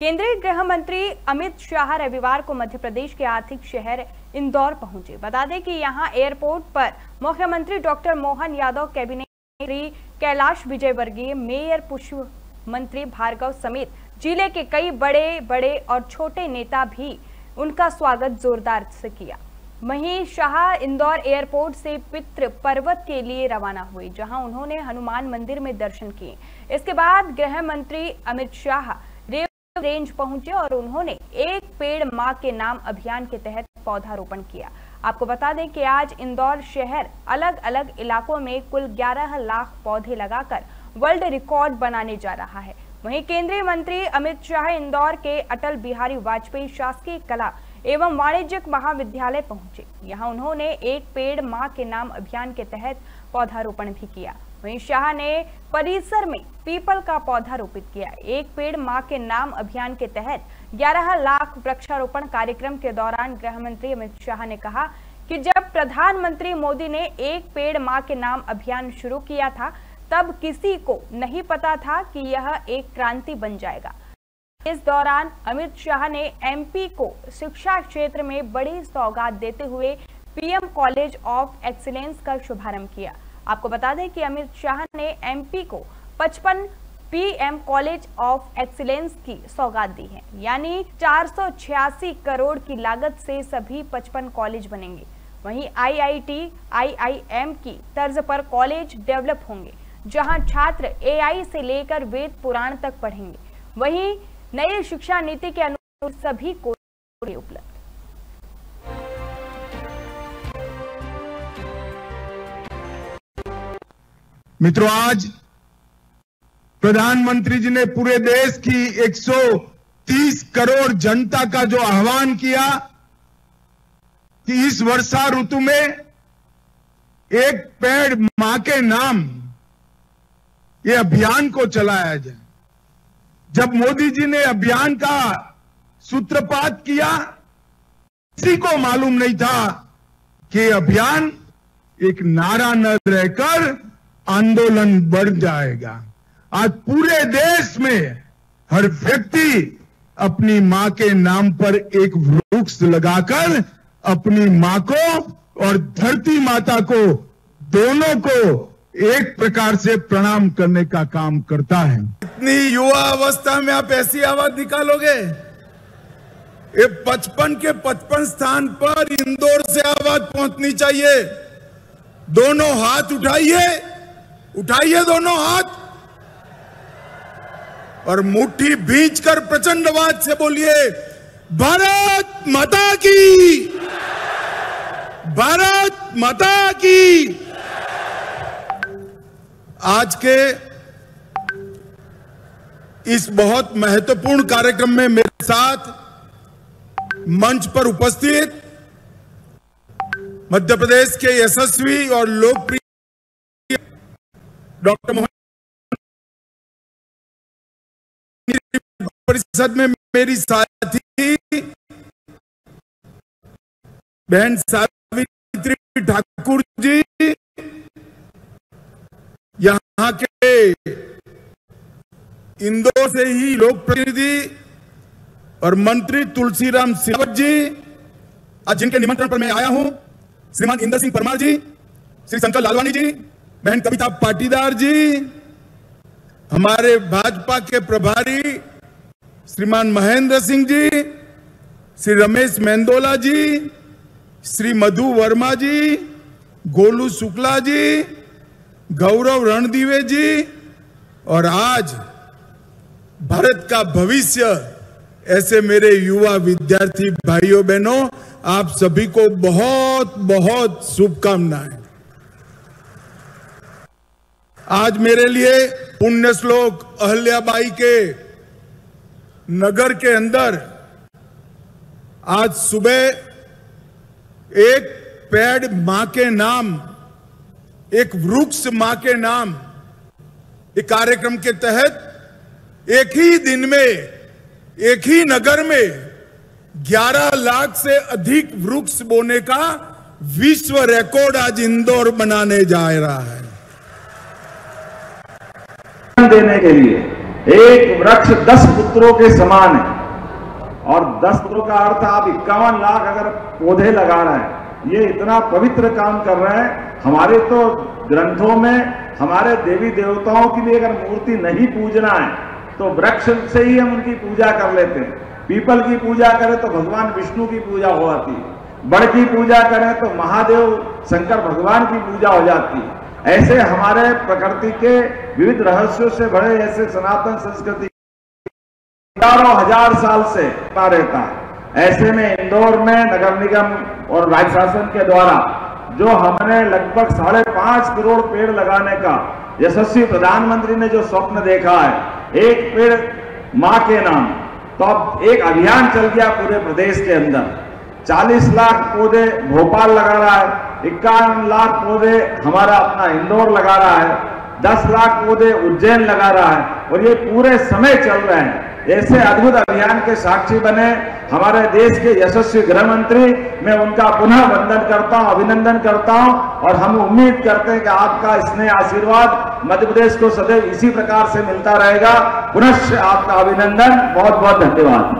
केंद्रीय गृह मंत्री अमित शाह रविवार को मध्य प्रदेश के आर्थिक शहर इंदौर पहुँचे। बता दें कि यहाँ एयरपोर्ट पर मुख्यमंत्री डॉक्टर मोहन यादव, कैबिनेट मंत्री कैलाश विजयवर्गीय, मेयर पुष्प मंत्री भार्गव समेत ज़िले के कई बड़े बड़े और छोटे नेता भी उनका स्वागत जोरदार से किया। वहीं शाह इंदौर एयरपोर्ट से पितृ पर्वत के लिए रवाना हुए, जहाँ उन्होंने हनुमान मंदिर में दर्शन किए। इसके बाद गृह मंत्री अमित शाह रेंज पहुँचे और उन्होंने एक पेड़ माँ के नाम अभियान के तहत पौधारोपण किया। आपको बता दें कि आज इंदौर शहर अलग अलग इलाकों में कुल 11 लाख पौधे लगाकर वर्ल्ड रिकॉर्ड बनाने जा रहा है। वहीं केंद्रीय मंत्री अमित शाह इंदौर के अटल बिहारी वाजपेयी शासकीय कला एवं वाणिज्यिक महाविद्यालय पहुँचे। यहाँ उन्होंने एक पेड़ माँ के नाम अभियान के तहत पौधारोपण भी किया। वहीं शाह ने परिसर में पीपल का पौधा रोपित किया। एक पेड़ माँ के नाम अभियान के तहत 11 लाख वृक्षारोपण कार्यक्रम के दौरान गृह मंत्री अमित शाह ने कहा कि जब प्रधानमंत्री मोदी ने एक पेड़ माँ के नाम अभियान शुरू किया था, तब किसी को नहीं पता था कि यह एक क्रांति बन जाएगा। इस दौरान अमित शाह ने एमपी को शिक्षा क्षेत्र में बड़ी सौगात देते हुए पीएम कॉलेज ऑफ़ एक्सीलेंस का शुभारंभ किया। आपको बता दें कि अमित शाह ने एमपी को 55 पीएम कॉलेज ऑफ़ एक्सीलेंस की सौगात दी है। यानी चार सौ छियासी करोड़ की लागत से सभी 55 कॉलेज बनेंगे। वहीं आईआईटी, आईआईएम की तर्ज पर कॉलेज डेवलप होंगे जहाँ छात्र एआई से लेकर वेद पुराण तक पढ़ेंगे। वहीं नई शिक्षा नीति के अनुसार सभी को उपलब्ध। मित्रों, आज प्रधानमंत्री जी ने पूरे देश की 130 करोड़ जनता का जो आह्वान किया कि इस वर्षा ऋतु में एक पेड़ माँ के नाम ये अभियान को चलाया जाए। जब मोदी जी ने अभियान का सूत्रपात किया किसी को मालूम नहीं था कि अभियान एक नारा न रहकर आंदोलन बढ़ जाएगा। आज पूरे देश में हर व्यक्ति अपनी माँ के नाम पर एक वृक्ष लगाकर अपनी माँ को और धरती माता को, दोनों को एक प्रकार से प्रणाम करने का काम करता है। इतनी युवा अवस्था में आप ऐसी आवाज़ निकालोगे? ये पचपन के पचपन स्थान पर इंदौर से आवाज़ पहुंचनी चाहिए। दोनों हाथ उठाइए। उठाइए दोनों हाथ। और मुट्ठी भींच कर प्रचंड आवाज़ से बोलिए, भारत माता की, भारत माता की। आज के इस बहुत महत्वपूर्ण कार्यक्रम में मेरे साथ मंच पर उपस्थित मध्य प्रदेश के यशस्वी और लोकप्रिय डॉक्टर मोहन परिषद में मेरी साथी बहन सावित्री ठाकुर जी यहाँ के इंदौर से ही लोक प्रतिनिधि और मंत्री तुलसीराम सिलावट जी, आज जिनके निमंत्रण पर मैं आया हूँ, श्रीमान इंदर सिंह परमार जी, श्री शंकर लालवानी जी बहन कविता पाटीदार जी, हमारे भाजपा के प्रभारी श्रीमान महेंद्र सिंह जी, श्री रमेश मेंदोला जी, श्री मधु वर्मा जी, गोलू शुक्ला जी, गौरव रणदीवे जी, और आज भारत का भविष्य, ऐसे मेरे युवा विद्यार्थी भाइयों बहनों आप सभी को बहुत बहुत शुभकामनाएँ। आज मेरे लिए पुण्य श्लोक अहल्याबाई के नगर के अंदर आज सुबह एक पेड़ माँ के नाम, एक वृक्ष माँ के नाम, एक कार्यक्रम के तहत एक ही दिन में, एक ही नगर में 11 लाख से अधिक वृक्ष बोने का विश्व रिकॉर्ड आज इंदौर बनाने जा रहा है। देने के लिए। एक वृक्ष दस पुत्रों के समान है। और दस पुत्रों का अर्थ आप इक्यावन लाख अगर पौधे लगा रहे हैं, ये इतना पवित्र काम कर रहे हैं, हमारे तो ग्रंथों में, हमारे देवी देवताओं की भी अगर मूर्ति नहीं पूजना है तो वृक्ष से ही हम उनकी पूजा कर लेते हैं। पीपल की पूजा करें तो भगवान विष्णु की पूजा हो जाती है। बड़ की पूजा करें तो महादेव, शंकर भगवान की पूजा हो जाती है। ऐसे हमारे प्रकृति के विविध रहस्यों से भरे ऐसे सनातन संस्कृति हज़ारों हज़ार साल से रहता है। ऐसे में इंदौर में नगर निगम और राज्य शासन के द्वारा जो हमने लगभग साढ़े पाँच करोड़ पेड़ लगाने का यशस्वी प्रधानमंत्री ने जो स्वप्न देखा है, एक पेड़ माँ के नाम तो अब एक अभियान चल गया पूरे प्रदेश के अंदर। 40 लाख पौधे भोपाल लगा रहा है इक्यावन लाख पौधे हमारा अपना इंदौर लगा रहा है 10 लाख पौधे उज्जैन लगा रहा है, और ये पूरे समय चल रहे हैं। ऐसे अद्भुत अभियान के साक्षी बने हमारे देश के यशस्वी गृह मंत्री। मैं उनका पुनः वंदन करता हूँ, अभिनंदन करता हूँ, और हम उम्मीद करते हैं कि आपका स्नेह आशीर्वाद मध्य प्रदेश को सदैव इसी प्रकार से मिलता रहेगा। पुनः आपका अभिनंदन बहुत बहुत धन्यवाद।